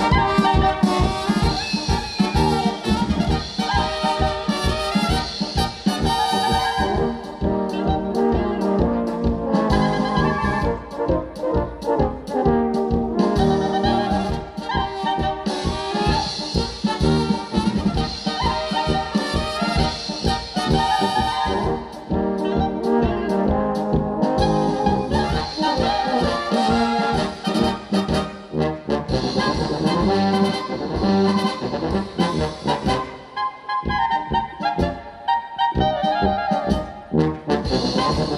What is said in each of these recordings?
Thank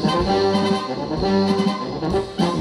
Thank you.